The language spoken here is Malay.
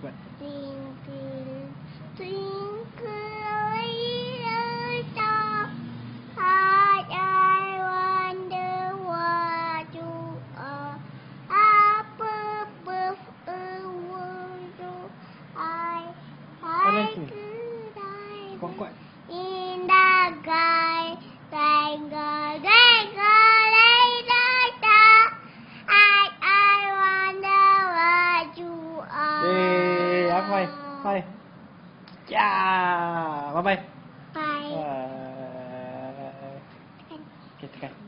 Kuat. Twinkle, twinkle little star, how I wonder what you are. Up above the world, I, I could I Kuat-kuat. in the sky, Bye bye. Yeah. Bye bye. Bye. Bye. Okay.